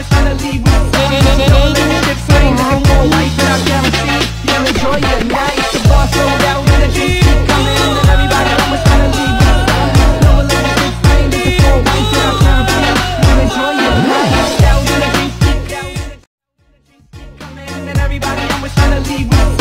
was trying to leave with Don't let this get flame, looking for a life that I guarantee You'll enjoy your night, the bar sold out and the drinks keep coming And everybody was trying to leave with Don't let this get flame, looking for a life that I guarantee You'll enjoy your night, down and the drinks keep coming And everybody was trying to leave with